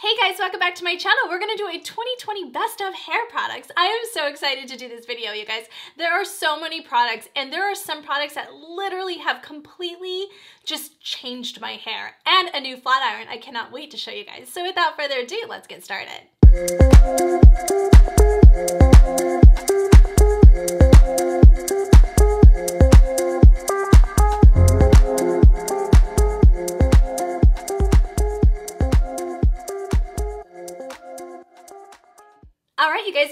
Hey guys, welcome back to my channel. We're gonna do a 2020 best of hair products. I am so excited to do this video, you guys. There are so many products and there are some products that literally have completely just changed my hair and a new flat iron. I cannot wait to show you guys. So without further ado, let's get started.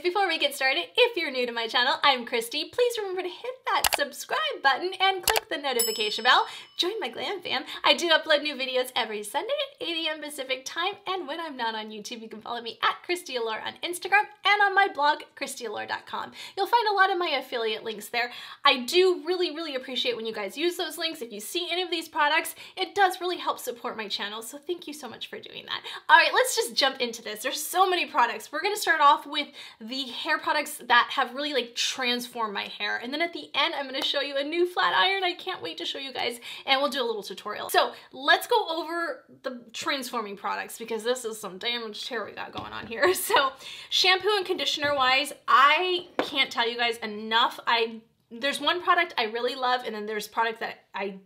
Before we get started, if you're new to my channel, I'm Kristi. Please remember to hit that subscribe button and click the notification bell. Join my glam fam. I do upload new videos every Sunday at 8 a.m. Pacific time. And when I'm not on YouTube, you can follow me at Kristi Allure on Instagram and on my blog, kristiallure.com. You'll find a lot of my affiliate links there. I do really, really appreciate when you guys use those links. If you see any of these products, it does really help support my channel. So thank you so much for doing that. All right, let's just jump into this. There's so many products. We're gonna start off with with the hair products that have really like transformed my hair. And then at the end, I'm gonna show you a new flat iron. I can't wait to show you guys and we'll do a little tutorial. So let's go over the transforming products because this is some damaged hair we got going on here. So shampoo and conditioner wise, I can't tell you guys enough. I There's one product I really love and then there's product that I,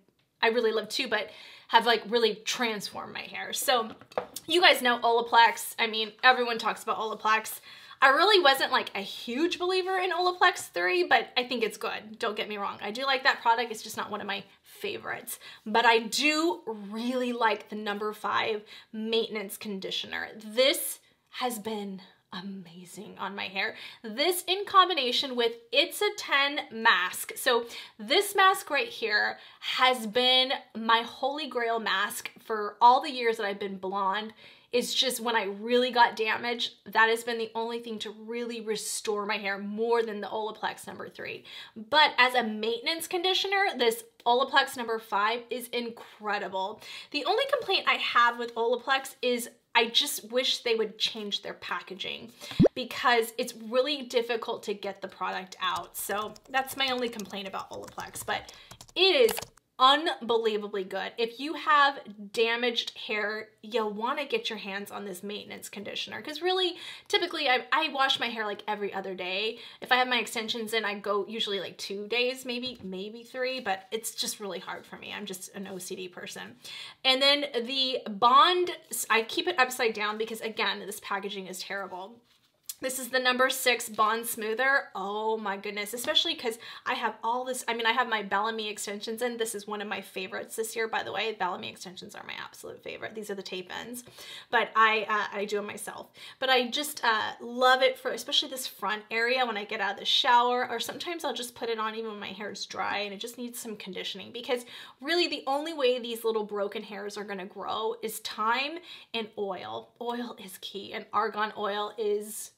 I really love too, but have like really transformed my hair. So you guys know Olaplex. I mean, everyone talks about Olaplex. I really wasn't like a huge believer in Olaplex 3, but I think it's good. Don't get me wrong. I do like that product. It's just not one of my favorites. But I do really like the number five maintenance conditioner. This has been amazing on my hair. This in combination with It's a 10 mask. So this mask right here has been my holy grail mask for all the years that I've been blonde. It's just when I really got damaged, that has been the only thing to really restore my hair more than the Olaplex number three. But as a maintenance conditioner, this Olaplex number five is incredible. The only complaint I have with Olaplex is I just wish they would change their packaging because it's really difficult to get the product out. So that's my only complaint about Olaplex, but it is unbelievably good. If you have damaged hair, you'll want to get your hands on this maintenance conditioner because really, typically I, I wash my hair like every other day. If I have my extensions in, I go usually like two days, maybe, maybe three, but it's just really hard for me. I'm just an OCD person. And then the Bond, I keep it upside down because again, this packaging is terrible. This is the number six Bond Smoother. Oh my goodness, especially because I have all this, I mean, I have my Bellami extensions in. This is one of my favorites this year, by the way. Bellami extensions are my absolute favorite. These are the tape ends, but I, uh, I do them myself. But I just uh, love it for, especially this front area when I get out of the shower, or sometimes I'll just put it on even when my hair is dry and it just needs some conditioning because really the only way these little broken hairs are gonna grow is time and oil. Oil is key and argan oil is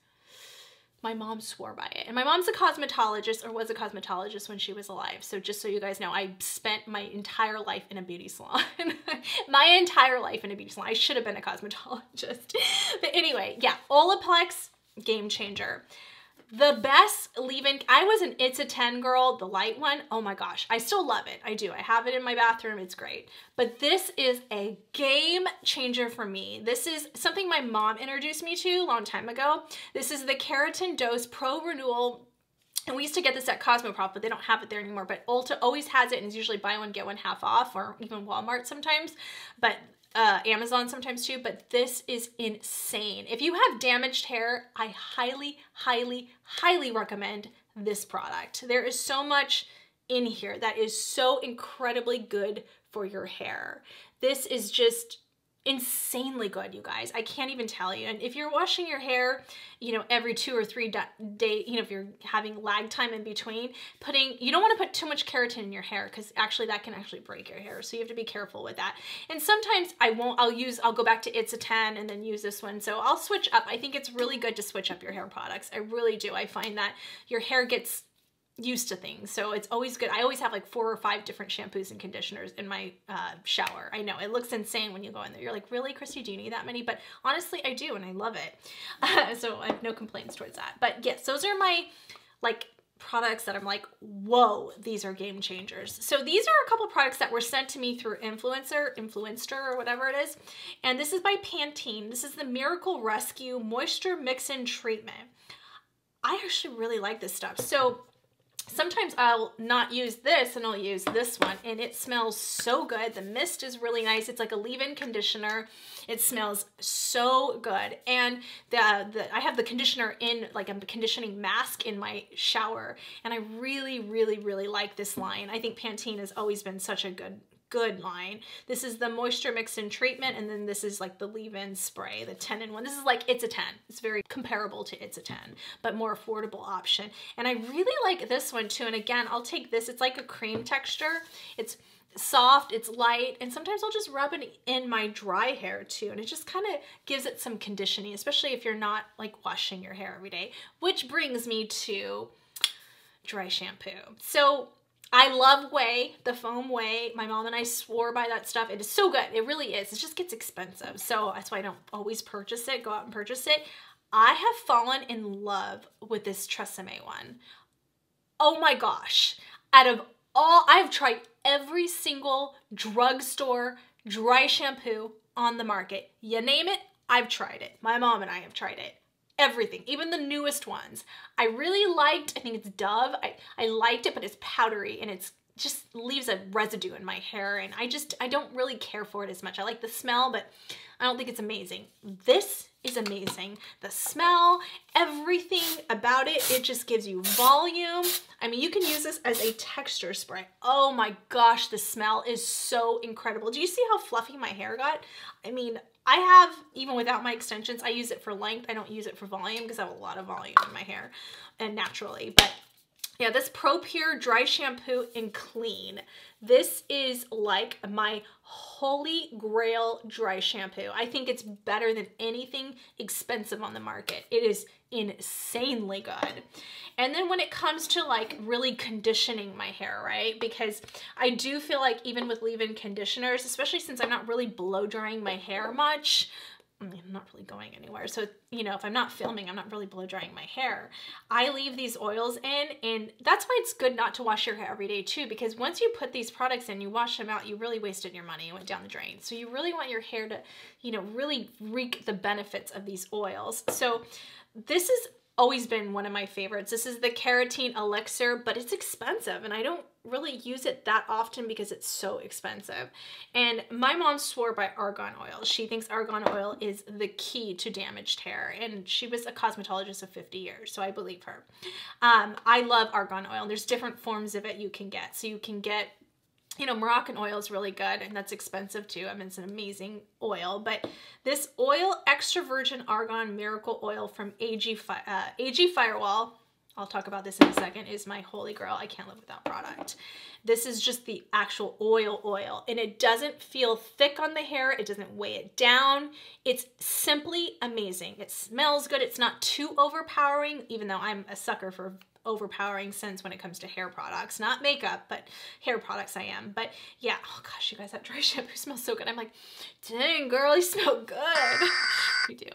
my mom swore by it. And my mom's a cosmetologist or was a cosmetologist when she was alive. So just so you guys know, I spent my entire life in a beauty salon. my entire life in a beauty salon. I should have been a cosmetologist. but anyway, yeah, Olaplex, game changer. The best leave-in, I was an It's a 10 girl, the light one. Oh my gosh, I still love it. I do. I have it in my bathroom. It's great. But this is a game changer for me. This is something my mom introduced me to a long time ago. This is the Keratin Dose Pro Renewal and we used to get this at Cosmoprof, but they don't have it there anymore. But Ulta always has it and it's usually buy one, get one half off or even Walmart sometimes. But uh, Amazon sometimes too, but this is insane. If you have damaged hair, I highly, highly, highly recommend this product. There is so much in here that is so incredibly good for your hair. This is just insanely good, you guys. I can't even tell you. And if you're washing your hair, you know, every two or three day, you know, if you're having lag time in between, putting, you don't want to put too much keratin in your hair because actually that can actually break your hair. So you have to be careful with that. And sometimes I won't, I'll use, I'll go back to It's a 10 and then use this one. So I'll switch up. I think it's really good to switch up your hair products. I really do. I find that your hair gets used to things. So it's always good. I always have like four or five different shampoos and conditioners in my uh, shower. I know it looks insane when you go in there. You're like, really, Kristi, do you need that many? But honestly, I do, and I love it. Uh, so I have no complaints towards that. But yes, those are my like products that I'm like, whoa, these are game changers. So these are a couple products that were sent to me through Influencer, Influencer or whatever it is. And this is by Pantene. This is the Miracle Rescue Moisture Mix-In Treatment. I actually really like this stuff. So sometimes I'll not use this and I'll use this one and it smells so good. The mist is really nice. It's like a leave-in conditioner. It smells so good. And the, the I have the conditioner in like a conditioning mask in my shower and I really, really, really like this line. I think Pantene has always been such a good good line. This is the moisture mix in treatment, and then this is like the leave-in spray, the 10 in 1. This is like It's a 10. It's very comparable to It's a 10, but more affordable option. And I really like this one too. And again, I'll take this. It's like a cream texture. It's soft, it's light, and sometimes I'll just rub it in my dry hair too. And it just kind of gives it some conditioning, especially if you're not like washing your hair every day, which brings me to dry shampoo. So I love Ouai, the foam Ouai. My mom and I swore by that stuff. It is so good. It really is. It just gets expensive. So that's why I don't always purchase it, go out and purchase it. I have fallen in love with this Tresemme one. Oh my gosh. Out of all, I've tried every single drugstore dry shampoo on the market. You name it, I've tried it. My mom and I have tried it everything, even the newest ones. I really liked, I think it's Dove. I, I liked it, but it's powdery and it's just leaves a residue in my hair and I just, I don't really care for it as much. I like the smell, but I don't think it's amazing. This is amazing. The smell, everything about it, it just gives you volume. I mean, you can use this as a texture spray. Oh my gosh, the smell is so incredible. Do you see how fluffy my hair got? I mean, I have, even without my extensions, I use it for length. I don't use it for volume because I have a lot of volume in my hair and naturally. But yeah, this Pro Pure Dry Shampoo and Clean. This is like my holy grail dry shampoo. I think it's better than anything expensive on the market. It is insanely good. And then when it comes to like really conditioning my hair, right? Because I do feel like even with leave-in conditioners, especially since I'm not really blow drying my hair much, I'm not really going anywhere. So, you know, if I'm not filming, I'm not really blow drying my hair. I leave these oils in and that's why it's good not to wash your hair every day too, because once you put these products in, you wash them out, you really wasted your money. and went down the drain. So you really want your hair to, you know, really reap the benefits of these oils. So this has always been one of my favorites. This is the Keratin Elixir, but it's expensive and I don't really use it that often because it's so expensive. And my mom swore by argan oil. She thinks argan oil is the key to damaged hair and she was a cosmetologist of 50 years, so I believe her. Um, I love argan oil. There's different forms of it you can get. So you can get you know, Moroccan oil is really good and that's expensive too. I mean, it's an amazing oil, but this oil, extra virgin argan miracle oil from AG, uh, AG Firewall, I'll talk about this in a second, is my holy grail. I can't live without product. This is just the actual oil oil and it doesn't feel thick on the hair. It doesn't weigh it down. It's simply amazing. It smells good. It's not too overpowering, even though I'm a sucker for overpowering sense when it comes to hair products. Not makeup, but hair products I am. But yeah, oh gosh, you guys, that dry shampoo smells so good. I'm like, dang girl, you smell good. you do.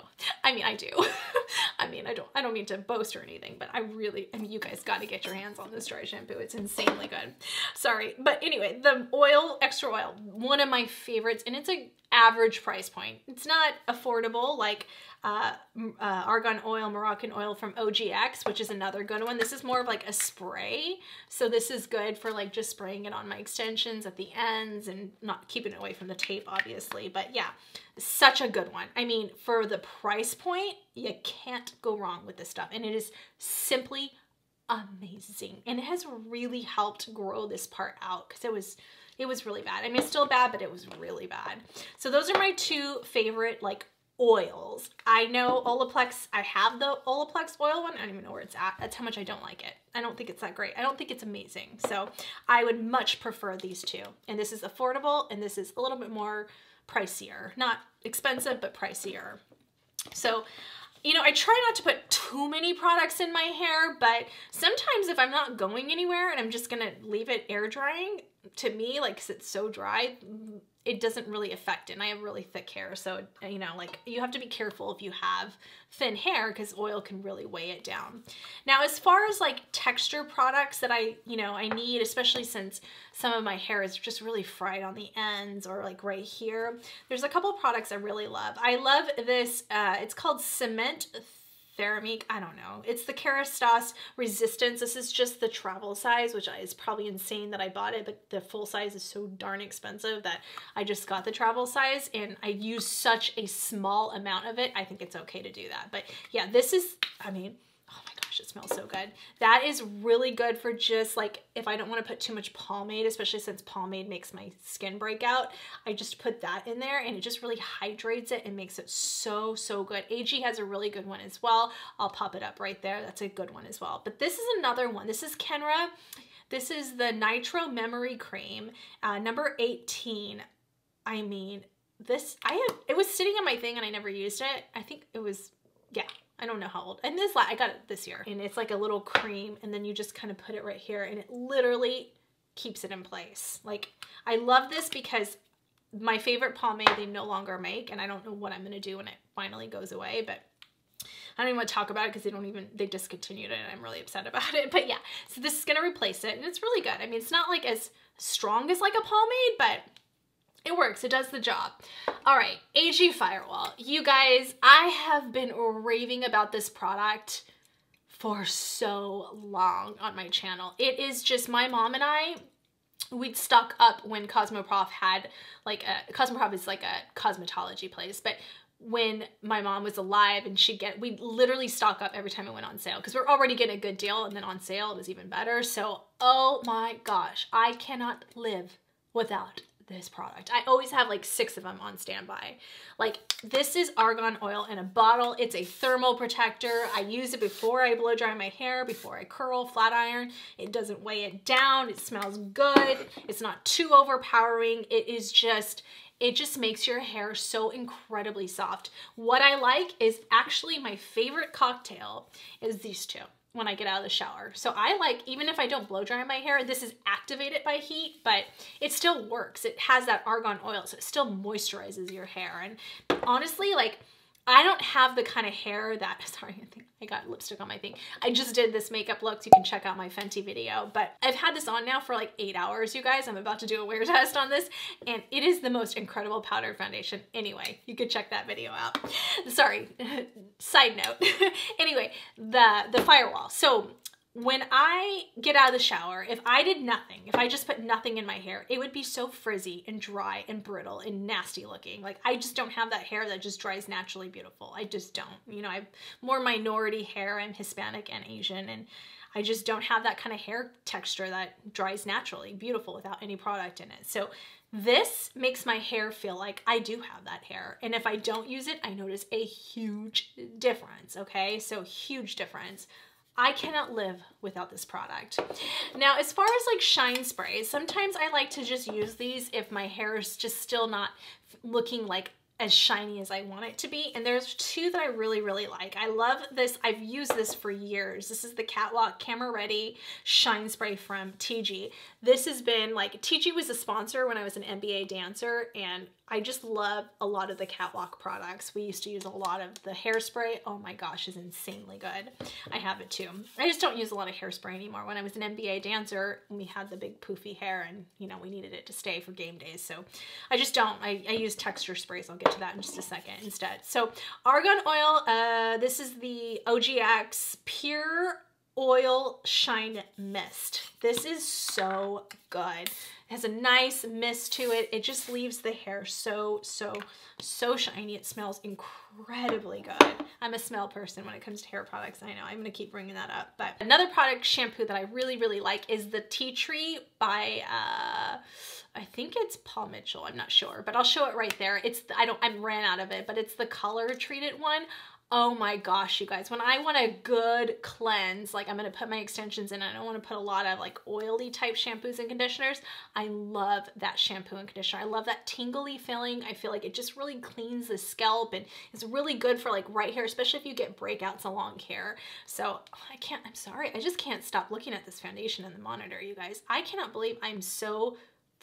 I mean, I do. I mean, I don't, I don't mean to boast or anything, but I really, I mean, you guys got to get your hands on this dry shampoo. It's insanely good. Sorry. But anyway, the oil, extra oil, one of my favorites, and it's a average price point. It's not affordable like uh, uh, argan oil, Moroccan oil from OGX, which is another good one. This is more of like a spray. So this is good for like just spraying it on my extensions at the ends and not keeping it away from the tape, obviously. But yeah, such a good one. I mean, for the price point, you can't go wrong with this stuff. And it is simply amazing. And it has really helped grow this part out because it was it was really bad. I mean, it's still bad, but it was really bad. So those are my two favorite like oils. I know Olaplex, I have the Olaplex oil one. I don't even know where it's at. That's how much I don't like it. I don't think it's that great. I don't think it's amazing. So I would much prefer these two. And this is affordable and this is a little bit more pricier. Not expensive, but pricier. So you know, I try not to put too many products in my hair, but sometimes if I'm not going anywhere and I'm just gonna leave it air drying, to me, like, cause it's so dry, it doesn't really affect it. And I have really thick hair, so you know, like you have to be careful if you have thin hair because oil can really weigh it down. Now, as far as like texture products that I, you know, I need, especially since some of my hair is just really fried on the ends or like right here, there's a couple products I really love. I love this, uh, it's called Cement Ceramic, I don't know. It's the Kerastase Resistance. This is just the travel size, which is probably insane that I bought it, but the full size is so darn expensive that I just got the travel size and I use such a small amount of it. I think it's okay to do that. But yeah, this is, I mean, gosh, it smells so good. That is really good for just like, if I don't want to put too much pomade, especially since pomade makes my skin break out, I just put that in there and it just really hydrates it and makes it so, so good. AG has a really good one as well. I'll pop it up right there. That's a good one as well. But this is another one. This is Kenra. This is the Nitro Memory Cream, uh, number 18. I mean, this, I had, it was sitting on my thing and I never used it. I think it was, yeah, I don't know how old. And this, I got it this year. And it's like a little cream and then you just kind of put it right here and it literally keeps it in place. Like, I love this because my favorite pomade they no longer make and I don't know what I'm gonna do when it finally goes away, but I don't even want to talk about it because they don't even, they discontinued it and I'm really upset about it. But yeah, so this is gonna replace it and it's really good. I mean, it's not like as strong as like a pomade, but it works, it does the job. All right, AG Firewall. You guys, I have been raving about this product for so long on my channel. It is just my mom and I, we'd stock up when Cosmoprof had like a, Cosmoprof is like a cosmetology place, but when my mom was alive and she'd get, we'd literally stock up every time it went on sale because we're already getting a good deal and then on sale it was even better. So, oh my gosh, I cannot live without this product. I always have like six of them on standby. Like this is argan oil in a bottle. It's a thermal protector. I use it before I blow dry my hair, before I curl, flat iron. It doesn't weigh it down. It smells good. It's not too overpowering. It is just, it just makes your hair so incredibly soft. What I like is actually my favorite cocktail is these two when I get out of the shower. So I like, even if I don't blow dry my hair, this is activated by heat, but it still works. It has that argan oil, so it still moisturizes your hair. And honestly, like, I don't have the kind of hair that, sorry, I think I got lipstick on my thing. I just did this makeup look, so you can check out my Fenty video, but I've had this on now for like eight hours, you guys. I'm about to do a wear test on this, and it is the most incredible powder foundation. Anyway, you could check that video out. Sorry, side note. anyway, the, the firewall. So when I get out of the shower, if I did nothing, if I just put nothing in my hair, it would be so frizzy and dry and brittle and nasty looking. Like I just don't have that hair that just dries naturally beautiful. I just don't. You know, I have more minority hair. I'm Hispanic and Asian and I just don't have that kind of hair texture that dries naturally beautiful without any product in it. So this makes my hair feel like I do have that hair. And if I don't use it, I notice a huge difference, okay? So huge difference. I cannot live without this product. Now, as far as like shine sprays, sometimes I like to just use these if my hair is just still not looking like as shiny as I want it to be. And there's two that I really, really like. I love this. I've used this for years. This is the Catwalk Camera Ready Shine Spray from TIGI. This has been like, TIGI was a sponsor when I was an NBA dancer and I just love a lot of the Catwalk products. We used to use a lot of the hairspray. Oh my gosh, is insanely good. I have it too. I just don't use a lot of hairspray anymore. When I was an NBA dancer, we had the big poofy hair and you know, we needed it to stay for game days. So I just don't, I, I use texture sprays. I'll get to that in just a second instead. So Argan Oil, uh, this is the OGX Pure Oil Shine Mist. This is so good. It has a nice mist to it. It just leaves the hair so, so, so shiny. It smells incredibly good. I'm a smell person when it comes to hair products. I know I'm gonna keep bringing that up. But another product shampoo that I really, really like is the Tea Tree by, uh, I think it's Paul Mitchell. I'm not sure, but I'll show it right there. It's, I don't, I ran out of it, but it's the color treated one. Oh my gosh, you guys, when I want a good cleanse, like I'm going to put my extensions in, I don't want to put a lot of like oily type shampoos and conditioners. I love that shampoo and conditioner. I love that tingly feeling. I feel like it just really cleans the scalp and it's really good for like right hair, especially if you get breakouts of long hair. So I can't, I'm sorry. I just can't stop looking at this foundation in the monitor, you guys. I cannot believe I'm so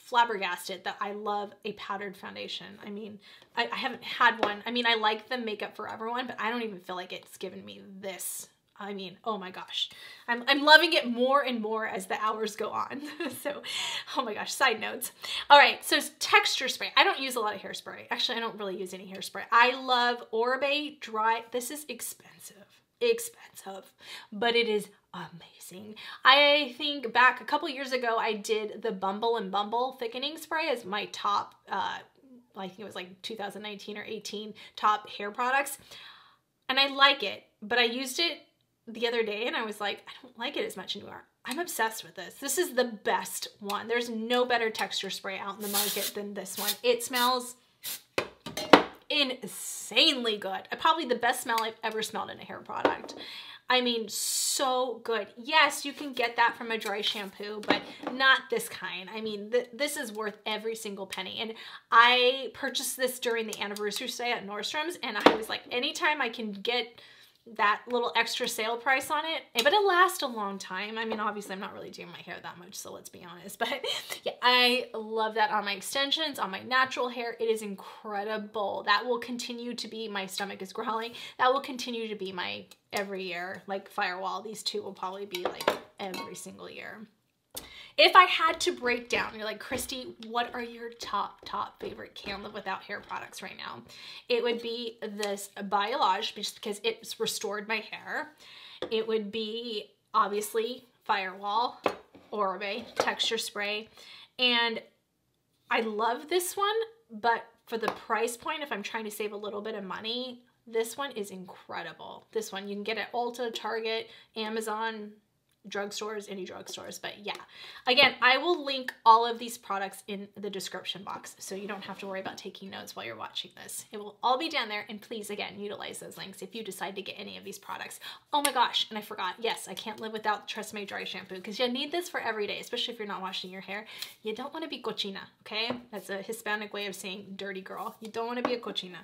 flabbergasted that I love a powdered foundation. I mean, I, I haven't had one. I mean, I like the Makeup Forever one, but I don't even feel like it's given me this I mean, oh my gosh. I'm, I'm loving it more and more as the hours go on. so, oh my gosh, side notes. All right, so texture spray. I don't use a lot of hairspray. Actually, I don't really use any hairspray. I love Oribe Dry. This is expensive, expensive, but it is amazing. I think back a couple years ago, I did the Bumble and Bumble thickening spray as my top, uh, I think it was like 2019 or 18 top hair products. And I like it, but I used it the other day and I was like, I don't like it as much anymore. I'm obsessed with this. This is the best one. There's no better texture spray out in the market than this one. It smells insanely good. Uh, probably the best smell I've ever smelled in a hair product. I mean, so good. Yes, you can get that from a dry shampoo, but not this kind. I mean, th this is worth every single penny. And I purchased this during the anniversary stay at Nordstrom's, and I was like, anytime I can get that little extra sale price on it, eh, but it'll last a long time. I mean, obviously I'm not really doing my hair that much, so let's be honest, but yeah, I love that on my extensions, on my natural hair. It is incredible. That will continue to be, my stomach is growling, that will continue to be my every year, like Firewall. These two will probably be like every single year. If I had to break down, you're like, Kristi, what are your top, top favorite Can't Live Without hair products right now? It would be this Biolage, just because it's restored my hair. It would be, obviously, Firewall, Oribe, Texture Spray. And I love this one, but for the price point, if I'm trying to save a little bit of money, this one is incredible. This one you can get at Ulta, Target, Amazon, drugstores, any drugstores. But yeah, again, I will link all of these products in the description box so you don't have to worry about taking notes while you're watching this. It will all be down there. And please, again, utilize those links if you decide to get any of these products. Oh my gosh, and I forgot. Yes, I can't live without Tresemme Dry Shampoo because you need this for every day, especially if you're not washing your hair. You don't want to be cochina, okay? That's a Hispanic way of saying dirty girl. You don't want to be a cochina.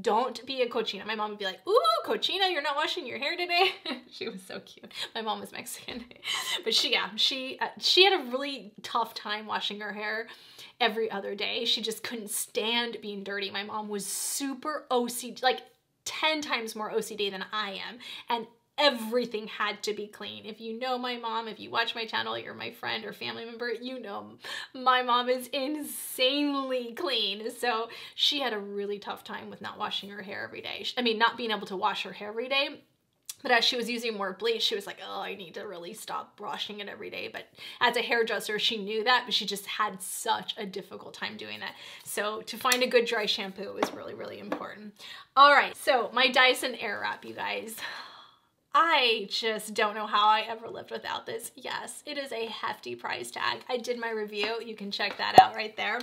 Don't be a cochina. My mom would be like, ooh, cochina, you're not washing your hair today? she was so cute. My mom was Mexican. but she, yeah, she, uh, she had a really tough time washing her hair every other day. She just couldn't stand being dirty. My mom was super OCD, like 10 times more OCD than I am. And everything had to be clean. If you know my mom, if you watch my channel, you're my friend or family member, you know my mom is insanely clean. So she had a really tough time with not washing her hair every day. I mean, not being able to wash her hair every day but as she was using more bleach, she was like, oh, I need to really stop brushing it every day. But as a hairdresser, she knew that, but she just had such a difficult time doing that. So to find a good dry shampoo is really, really important. All right, so my Dyson Airwrap, you guys. I just don't know how I ever lived without this. Yes, it is a hefty price tag. I did my review. You can check that out right there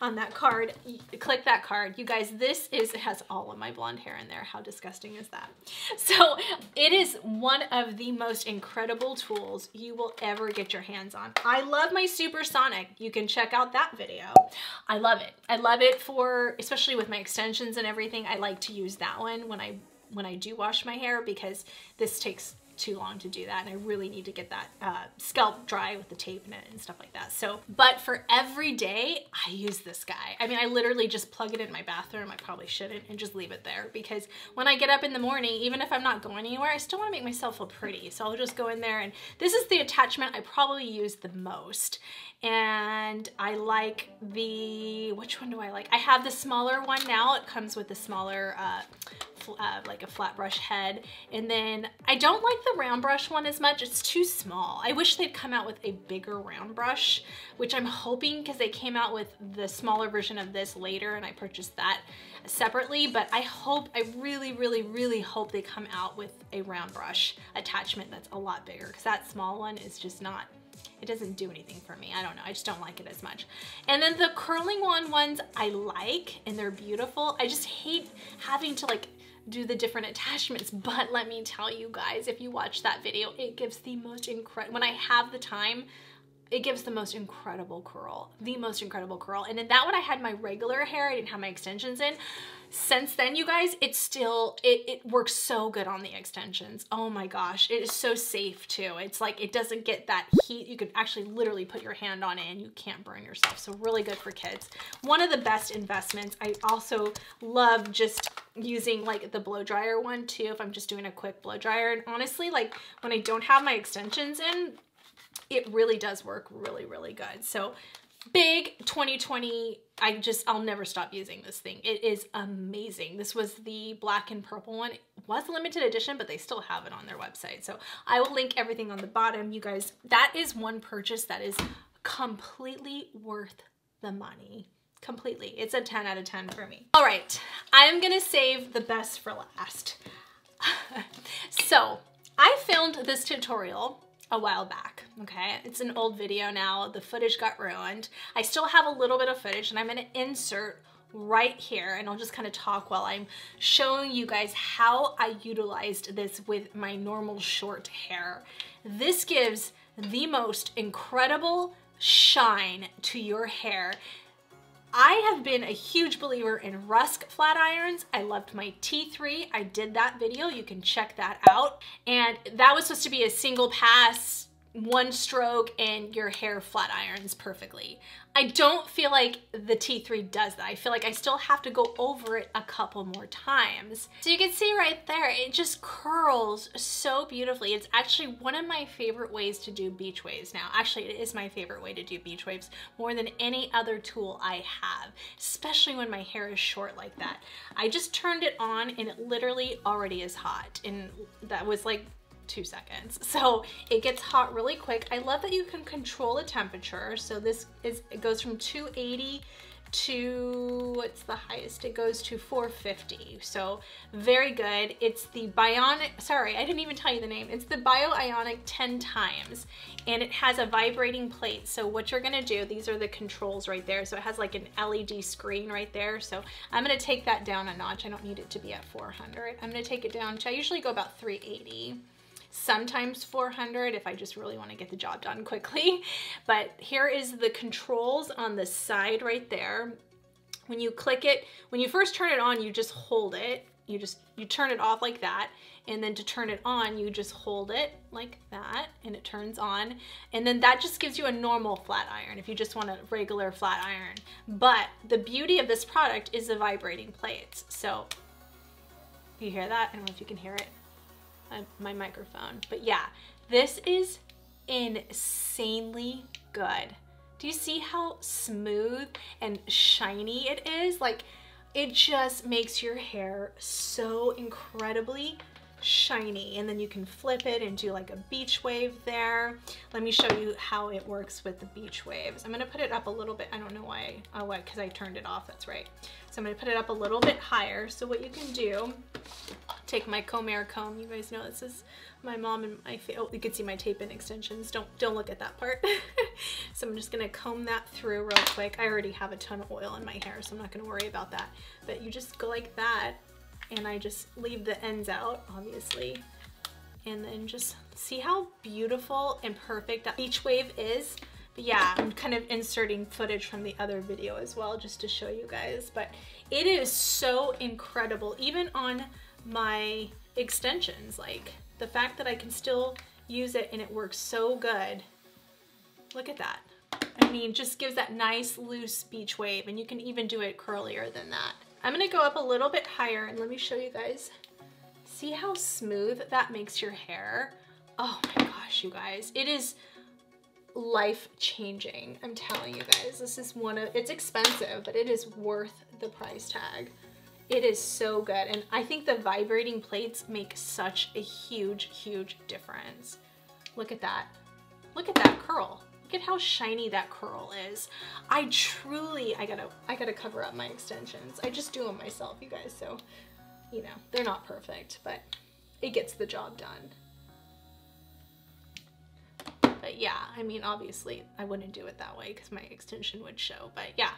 on that card. Click that card. You guys, this is, it has all of my blonde hair in there. How disgusting is that? So it is one of the most incredible tools you will ever get your hands on. I love my Supersonic. You can check out that video. I love it. I love it for, especially with my extensions and everything, I like to use that one when I when I do wash my hair because this takes too long to do that and I really need to get that uh, scalp dry with the tape in it and stuff like that. So, but for every day, I use this guy. I mean, I literally just plug it in my bathroom. I probably shouldn't and just leave it there because when I get up in the morning, even if I'm not going anywhere, I still wanna make myself feel pretty. So I'll just go in there and this is the attachment I probably use the most and I like the, which one do I like? I have the smaller one now. It comes with the smaller, uh, uh, like a flat brush head. And then I don't like the round brush one as much. It's too small. I wish they'd come out with a bigger round brush, which I'm hoping because they came out with the smaller version of this later and I purchased that separately. But I hope, I really, really, really hope they come out with a round brush attachment that's a lot bigger because that small one is just not it doesn't do anything for me. I don't know. I just don't like it as much. And then the curling one ones I like and they're beautiful. I just hate having to like do the different attachments. But let me tell you guys, if you watch that video, it gives the most incredible, when I have the time, it gives the most incredible curl, the most incredible curl. And in that one, I had my regular hair. I didn't have my extensions in. Since then, you guys, it's still, it, it works so good on the extensions. Oh my gosh, it is so safe too. It's like, it doesn't get that heat. You can actually literally put your hand on it and you can't burn yourself. So really good for kids. One of the best investments. I also love just using like the blow dryer one too if I'm just doing a quick blow dryer. And honestly, like when I don't have my extensions in, it really does work really, really good. So big 2020 i just i'll never stop using this thing. It is amazing. This was the black and purple one. It was limited edition but they still have it on their website. So i will link everything on the bottom. You guys that is one purchase that is completely worth the money. Completely. It's a 10 out of 10 for me. All right. I'm gonna save the best for last. So i filmed this tutorial a while back, okay? It's an old video now. The footage got ruined. I still have a little bit of footage and I'm gonna insert right here and I'll just kind of talk while I'm showing you guys how I utilized this with my normal short hair. This gives the most incredible shine to your hair I have been a huge believer in Rusk flat irons. I loved my T3. I did that video. You can check that out. And that was supposed to be a single pass one stroke and your hair flat irons perfectly. I don't feel like the T3 does that. I feel like I still have to go over it a couple more times. So you can see right there, it just curls so beautifully. It's actually one of my favorite ways to do beach waves now. Actually, it is my favorite way to do beach waves more than any other tool I have, especially when my hair is short like that. I just turned it on and it literally already is hot. And that was like two seconds. So it gets hot really quick. I love that you can control the temperature. So this is, it goes from 280 to, what's the highest? It goes to 450. So very good. It's the Bionic, sorry, I didn't even tell you the name. It's the Bio Ionic 10 times and it has a vibrating plate. So what you're gonna do, these are the controls right there. So it has like an LED screen right there. So I'm gonna take that down a notch. I don't need it to be at 400. I'm gonna take it down to, I usually go about 380 sometimes 400 if I just really want to get the job done quickly. But here is the controls on the side right there. When you click it, when you first turn it on, you just hold it. You just, you turn it off like that. And then to turn it on, you just hold it like that and it turns on. And then that just gives you a normal flat iron if you just want a regular flat iron. But the beauty of this product is the vibrating plates. So you hear that? I don't know if you can hear it Uh, my microphone. But yeah, this is insanely good. Do you see how smooth and shiny it is? Like, it just makes your hair so incredibly shiny and then you can flip it and do like a beach wave there. Let me show you how it works with the beach waves. I'm gonna put it up a little bit. I don't know why, oh, why, because I turned it off, that's right. So I'm gonna put it up a little bit higher. So what you can do, take my Comair comb. You guys know this is my mom and my, oh, you can see my tape in extensions. Don't, don't look at that part. so I'm just gonna comb that through real quick. I already have a ton of oil in my hair, so I'm not gonna worry about that. But you just go like that and I just leave the ends out, obviously. And then just see how beautiful and perfect that beach wave is. But yeah, I'm kind of inserting footage from the other video as well just to show you guys. But it is so incredible, even on my extensions. Like the fact that I can still use it and it works so good. Look at that. I mean, just gives that nice loose beach wave and you can even do it curlier than that. I'm gonna go up a little bit higher and let me show you guys. See how smooth that makes your hair? Oh my gosh, you guys. It is life changing. I'm telling you guys, this is one of, it's expensive, but it is worth the price tag. It is so good. And I think the vibrating plates make such a huge, huge difference. Look at that. Look at that curl. Look at how shiny that curl is. I truly, I gotta, I gotta cover up my extensions. I just do them myself, you guys, so, you know, they're not perfect, but it gets the job done. But yeah, I mean, obviously I wouldn't do it that way because my extension would show, but yeah.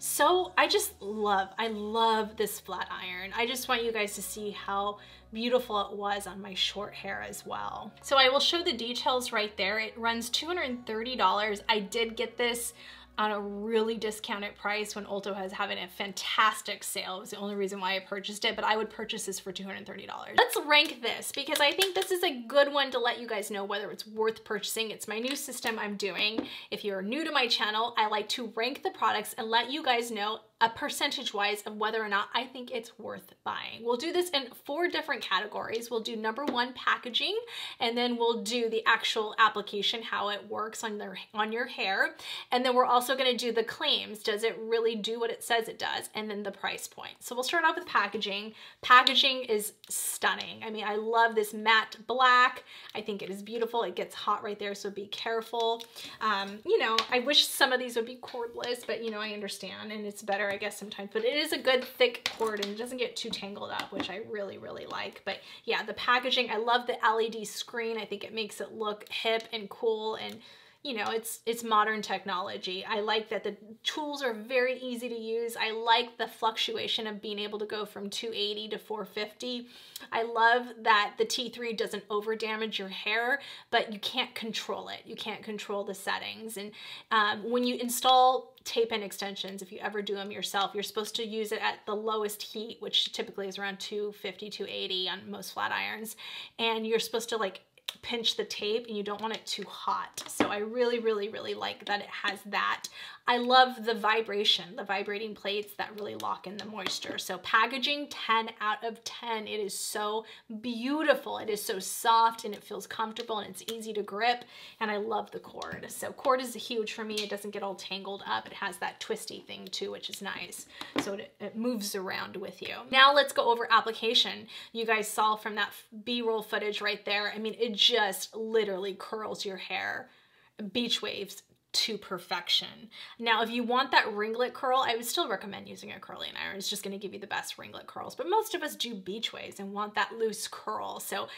So I just love, I love this flat iron. I just want you guys to see how beautiful it was on my short hair as well. So I will show the details right there. It runs $230. I did get this on a really discounted price when Ulta has having a fantastic sale. It was the only reason why I purchased it, but I would purchase this for $230. Let's rank this because I think this is a good one to let you guys know whether it's worth purchasing. It's my new system I'm doing. If you're new to my channel, I like to rank the products and let you guys know a percentage wise of whether or not I think it's worth buying. We'll do this in four different categories. We'll do number one, packaging, and then we'll do the actual application, how it works on, their, on your hair. And then we're also gonna do the claims. Does it really do what it says it does? And then the price point. So we'll start off with packaging. Packaging is stunning. I mean, I love this matte black. I think it is beautiful. It gets hot right there, so be careful. Um, you know, I wish some of these would be cordless, but you know, I understand and it's better I guess sometimes, but it is a good thick cord and it doesn't get too tangled up, which I really, really like. But yeah, the packaging, I love the LED screen. I think it makes it look hip and cool and you know, it's it's modern technology. I like that the tools are very easy to use. I like the fluctuation of being able to go from 280 to 450. I love that the T3 doesn't over damage your hair, but you can't control it. You can't control the settings. And um, when you install tape-in extensions, if you ever do them yourself, you're supposed to use it at the lowest heat, which typically is around 250, 280 on most flat irons. And you're supposed to like pinch the tape and you don't want it too hot. So I really, really, really like that it has that. I love the vibration, the vibrating plates that really lock in the moisture. So packaging 10 out of 10. It is so beautiful. It is so soft and it feels comfortable and it's easy to grip. And I love the cord. So cord is huge for me. It doesn't get all tangled up. It has that twisty thing too, which is nice. So it, it moves around with you. Now let's go over application. You guys saw from that B-roll footage right there. I mean, it just literally curls your hair beach waves to perfection. Now, if you want that ringlet curl, I would still recommend using a curling iron. It's just gonna give you the best ringlet curls. But most of us do beach waves and want that loose curl. So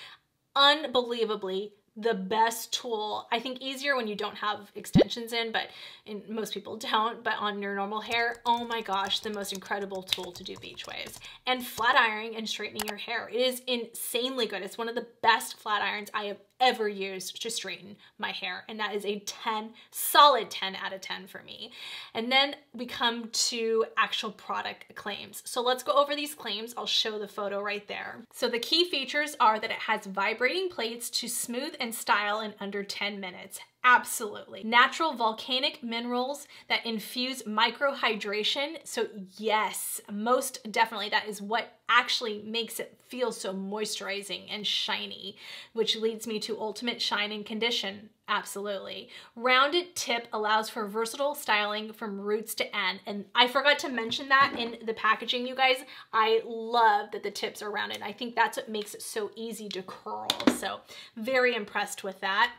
unbelievably the best tool. I think easier when you don't have extensions in, but in, most people don't, but on your normal hair, oh my gosh, the most incredible tool to do beach waves. And flat ironing and straightening your hair. It is insanely good. It's one of the best flat irons I have ever used to straighten my hair. And that is a 10, solid 10 out of 10 for me. And then we come to actual product claims. So let's go over these claims. I'll show the photo right there. So the key features are that it has vibrating plates to smooth and style in under 10 minutes. Absolutely. Natural volcanic minerals that infuse microhydration. So yes, most definitely that is what actually makes it feel so moisturizing and shiny, which leads me to ultimate shine and condition. Absolutely. Rounded tip allows for versatile styling from roots to end. And I forgot to mention that in the packaging, you guys. I love that the tips are rounded. I think that's what makes it so easy to curl. So very impressed with that.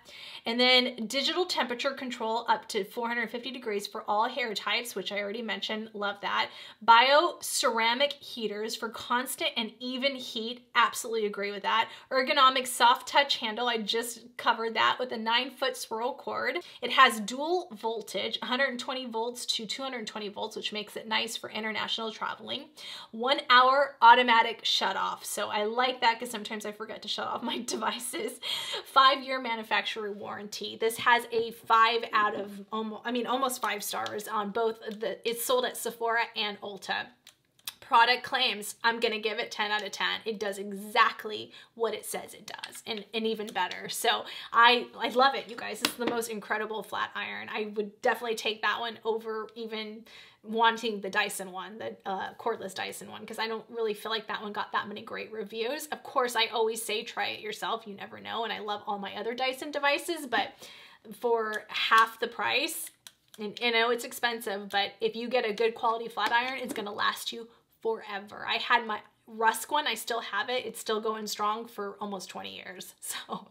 And then digital temperature control up to 450 degrees for all hair types, which I already mentioned. Love that. Bio ceramic heaters for constant and even heat. Absolutely agree with that. Ergonomic soft touch handle. I just covered that with a nine foot swirl cord. It has dual voltage, 120 volts to 220 volts, which makes it nice for international traveling. One hour automatic shut off. So I like that because sometimes I forget to shut off my devices. Five year manufacturer warranty. This has a five out of almost, I mean, almost five stars on both the, it's sold at Sephora and Ulta product claims, I'm gonna give it 10 out of 10. It does exactly what it says it does and, and even better. So I, I love it, you guys. Is the most incredible flat iron. I would definitely take that one over even wanting the Dyson one, the uh, cordless Dyson one, because I don't really feel like that one got that many great reviews. Of course, I always say try it yourself. You never know. And I love all my other Dyson devices, but for half the price, and I know it's expensive, but if you get a good quality flat iron, it's gonna last you forever. I had my Rusk one, I still have it. It's still going strong for almost 20 years. So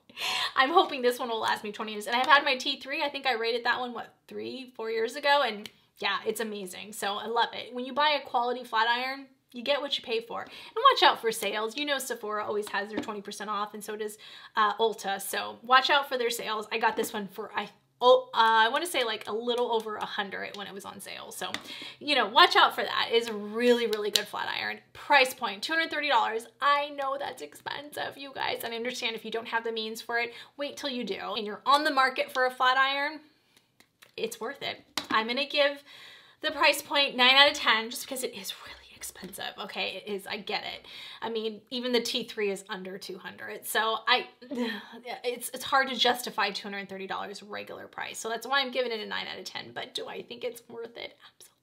I'm hoping this one will last me 20 years. And I've had my T3, I think I rated that one, what, three, four years ago? And yeah, it's amazing. So I love it. When you buy a quality flat iron, you get what you pay for. And watch out for sales. You know Sephora always has their 20% off and so does uh, Ulta. So watch out for their sales. I got this one for, I oh, uh, I want to say like a little over a hundred when it was on sale. So, you know, watch out for that. It is really, really good flat iron. Price point, $230. I know that's expensive, you guys. And I understand if you don't have the means for it, wait till you do. And you're on the market for a flat iron, it's worth it. I'm going to give the price point 9 out of 10 just because it is really expensive. Okay, it is. I get it. I mean, even the T3 is under 200. So I, it's it's hard to justify $230 regular price. So that's why I'm giving it a 9 out of 10. But do I think it's worth it? Absolutely.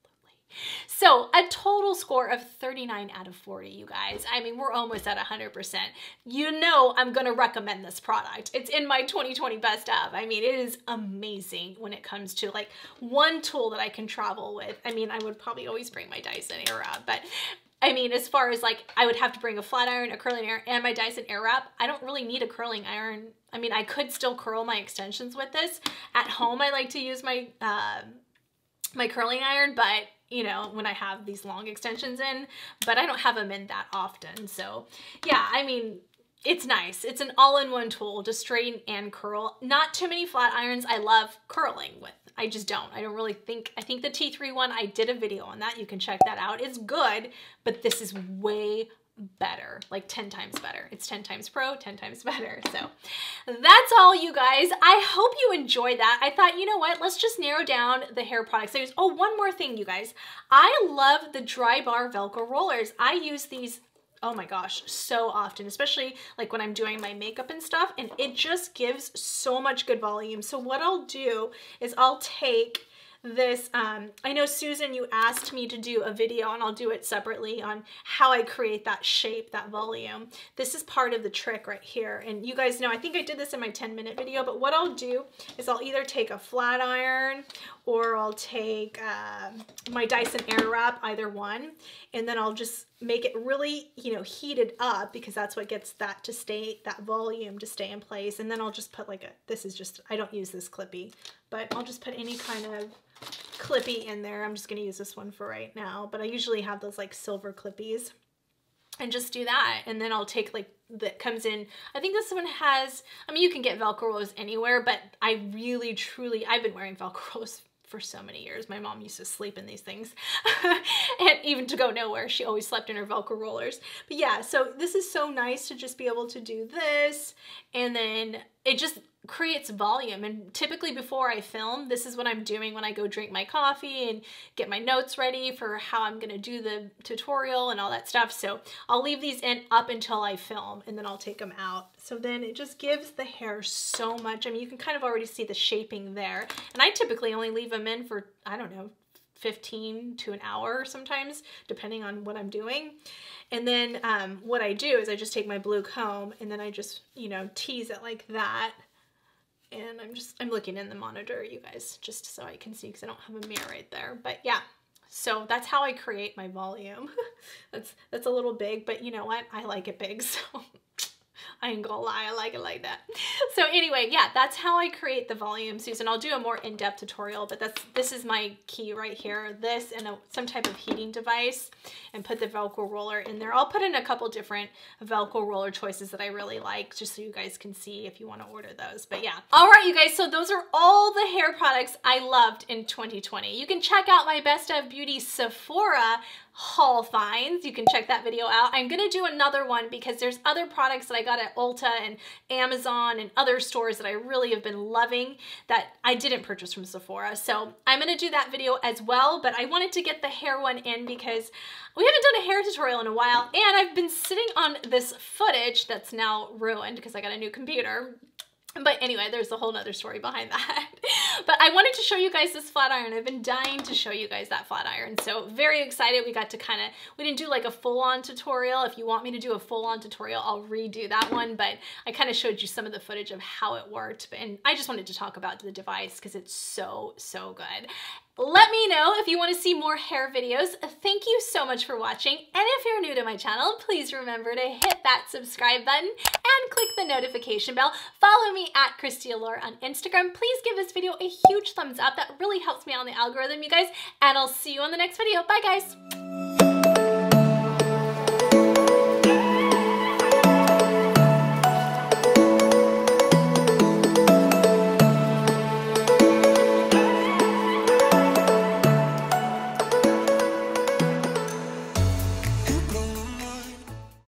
So a total score of 39 out of 40, you guys. I mean, we're almost at 100%. You know I'm going to recommend this product. It's in my 2020 best of. I mean, it is amazing when it comes to like one tool that I can travel with. I mean, I would probably always bring my Dyson Airwrap, but I mean, as far as like, I would have to bring a flat iron, a curling iron, and my Dyson Airwrap. I don't really need a curling iron. I mean, I could still curl my extensions with this. At home, I like to use my, uh, my curling iron, but you know, when I have these long extensions in, but I don't have them in that often. So yeah, I mean, it's nice. It's an all-in-one tool to straighten and curl. Not too many flat irons I love curling with. I just don't. I don't really think, I think the T3 one, I did a video on that. You can check that out. It's good, but this is way better, like 10 times better. It's 10 times pro, 10 times better. So that's all you guys. I hope you enjoyed that. I thought, you know what, let's just narrow down the hair products I use. Oh, one more thing, you guys. I love the Drybar Velcro rollers. I use these oh my gosh, so often, especially like when I'm doing my makeup and stuff, and it just gives so much good volume. So what I'll do is I'll take this, um, I know Susan, you asked me to do a video and I'll do it separately on how I create that shape, that volume. This is part of the trick right here. And you guys know, I think I did this in my 10 minute video, but what I'll do is I'll either take a flat iron or I'll take uh, my Dyson Airwrap, either one, and then I'll just make it really, you know, heated up because that's what gets that to stay, that volume to stay in place. And then I'll just put like a, this is just, I don't use this clippy, but I'll just put any kind of clippy in there. I'm just going to use this one for right now, but I usually have those like silver clippies and just do that. And then I'll take like that comes in. I think this one has, I mean, you can get Velcros anywhere, but I really, truly, I've been wearing Velcros for so many years. My mom used to sleep in these things and even to go nowhere, she always slept in her Velcro rollers. But yeah, so this is so nice to just be able to do this and then it just creates volume. And typically before I film this is what I'm doing when I go drink my coffee and get my notes ready for how I'm gonna do the tutorial and all that stuff. So I'll leave these in up until I film and then I'll take them out. So then it just gives the hair so much. I mean you can kind of already see the shaping there. And I typically only leave them in for I don't know 15 to an hour sometimes, depending on what I'm doing. And then um, what I do is I just take my blue comb and then I just, you know, tease it like that and I'm just, I'm looking in the monitor, you guys, just so I can see because I don't have a mirror right there. But yeah, so that's how I create my volume. that's, that's a little big, but you know what? I like it big, so I ain't gonna lie, I like it like that. So anyway, yeah, that's how I create the volume, Susan. I'll do a more in-depth tutorial, but that's this is my key right here. This and a, some type of heating device and put the Velcro roller in there. I'll put in a couple different Velcro roller choices that I really like just so you guys can see if you want to order those. But yeah. All right, you guys, so those are all the hair products I loved in 2020. You can check out my Best of Beauty Sephora haul finds. You can check that video out. I'm gonna do another one because there's other products that I got at Ulta and Amazon and other stores that I really have been loving that I didn't purchase from Sephora. So I'm gonna do that video as well, but I wanted to get the hair one in because we haven't done a hair tutorial in a while and I've been sitting on this footage that's now ruined because I got a new computer but anyway, there's a whole nother story behind that. but I wanted to show you guys this flat iron. I've been dying to show you guys that flat iron. So very excited. We got to kind of, we didn't do like a full-on tutorial. If you want me to do a full-on tutorial, I'll redo that one. But I kind of showed you some of the footage of how it worked. And I just wanted to talk about the device because it's so, so good. Let me know if you want to see more hair videos. Thank you so much for watching. And if you're new to my channel, please remember to hit that subscribe button and click the notification bell. Follow me at Kristi Allure on Instagram. Please give this video a huge thumbs up. That really helps me on the algorithm, you guys. And I'll see you on the next video. Bye, guys.